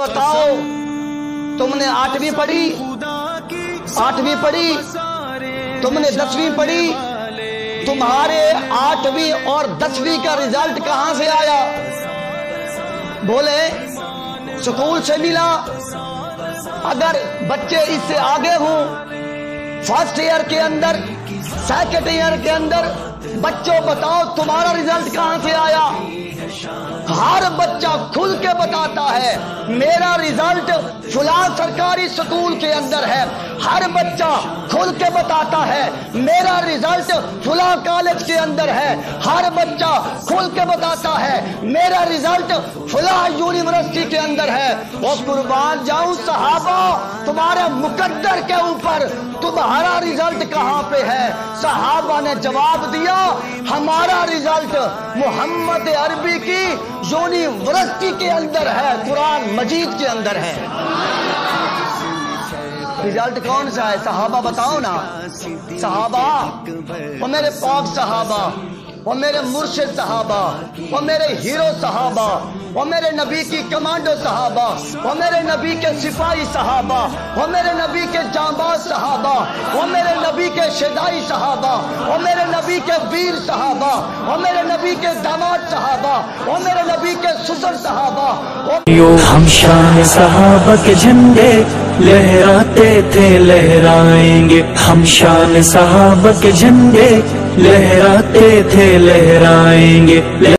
बताओ, तुमने आठवीं पढ़ी? आठवीं पढ़ी? तुमने दसवीं पढ़ी? तुम्हारे आठवीं और दसवीं का रिज़ल्ट कहाँ से आया? बोले, स्कूल से मिला। अगर बच्चे इससे आगे हों, फ़र्स्ट ईयर के अंदर, सेकेंड ईयर के अंदर, बच्चों बताओ तुम्हारा रिज़ल्ट कहाँ से आया? हर बच्चा खुल के बताता है मेरा रिज़ल्ट फुला सरकारी स्कूल के अंदर है। हर बच्चा खुल के बताता है, मेरा रिज़ल्ट फुला कॉलेज के अंदर है। हर बच्चा खुल के बताता है, मेरा रिज़ल्ट फुला यूनिवर्सिटी के अंदर है। और कुर्बान जाऊँ, सहाबा, तुम्हारे मुकद्दर के ऊपर तुम्हारा रिज़ल्ट कहाँ पे है? सहाबा ने जवाब दिया, हमारा रिज़ल्ट मोहम्मद अरबी की यूनिवर्सिटी के अंदर है, कुरान मजीद के अंदर है। रिज़ल्ट कौन सा है? सहाबा बताओ ना। सहाबा, और मेरे पाक सहाबा वो मेरे मुर्शिद सहाबा वो मेरे हीरो सहाबा वो मेरे नबी की कमांडो सहाबा वो मेरे नबी के सिपाही सहाबा वो मेरे नबी के जांबाज सहाबा वो मेरे नबी के शेदाई सहाबा वो मेरे नबी के वीर सहाबा वो मेरे नबी के दामाद सहाबा वो मेरे नबी के सुसर सहाबा हम के झंडे लहराते थे लहराएँगे हम शान सहाबा के झंडे। लहराते थे लहराएँगे।